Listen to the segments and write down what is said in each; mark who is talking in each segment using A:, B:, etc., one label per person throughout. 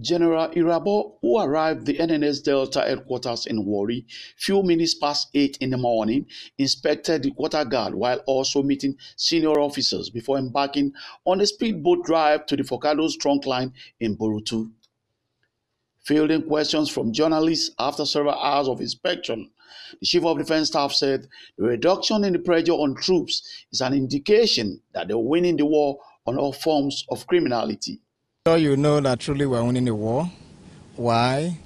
A: General Irabor, who arrived the NNS Delta headquarters in Warri few minutes past 8 in the morning, inspected the quarter guard while also meeting senior officers before embarking on a speedboat drive to the Forcados trunk line in Burutu. Fielding questions from journalists after several hours of inspection, the Chief of Defense Staff said the reduction in the pressure on troops is an indication that they're winning the war on all forms of criminality.
B: So you know that truly we're winning the war. Why?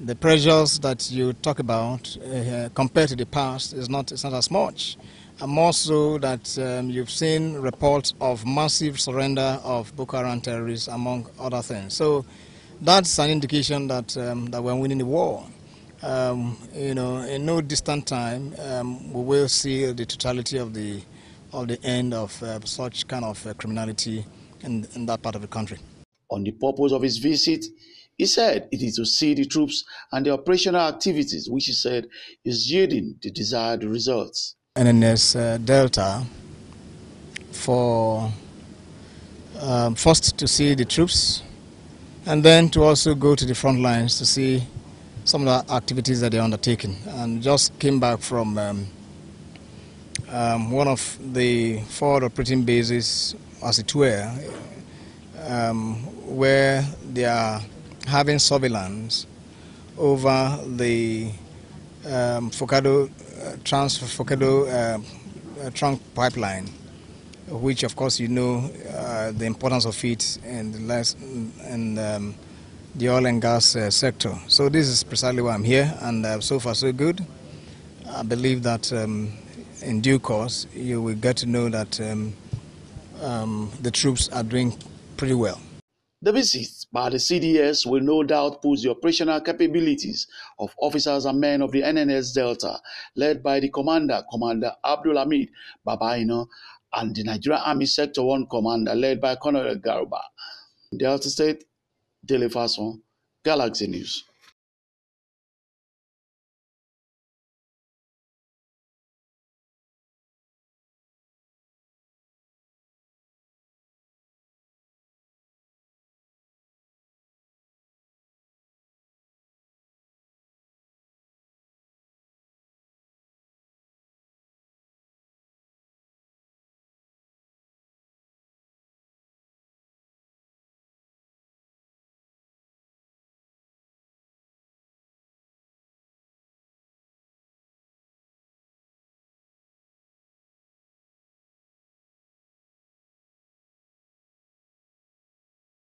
B: The pressures that you talk about uh, compared to the past is not, it's not as much. And more so that um, you've seen reports of massive surrender of Boko Haram terrorists, among other things. So that's an indication that, um, that we're winning the war. Um, you know, in no distant time, um, we will see the totality of the, of the end of uh, such kind of uh, criminality in, in that part of the country.
A: On the purpose of his visit, he said it is to see the troops and the operational activities, which he said is yielding the desired results.
B: NNS uh, Delta for um, first to see the troops and then to also go to the front lines to see some of the activities that they're undertaking. And just came back from um, um, one of the forward operating bases, as it were, um, where they are having surveillance over the um, Focado uh, transfer Focado uh, trunk pipeline, which of course you know uh, the importance of it in the in um, the oil and gas uh, sector. So this is precisely why I'm here, and uh, so far so good. I believe that um, in due course you will get to know that um, um the troops are doing pretty well.
A: The visit by the CDS will no doubt push the operational capabilities of officers and men of the NNS Delta, led by the commander, Commander Abdul Hamid Babaino, and the Nigerian Army Sector 1 commander, led by Colonel Garba. Delta State, Telefason, Galaxy News.